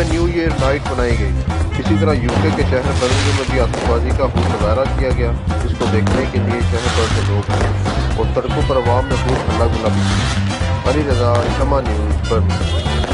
में new year night मनाई गई। इसी तरह यूके के शहर बर्मिंगम में भी आतंकवादी का मुजाहरा किया गया, जिसको देखने के लिए शहर भर से लोग आए और सड़कों पर आवाम में खूब हल्ला गुला हरी रजा, शमा न्यूज़ बर्मिंगम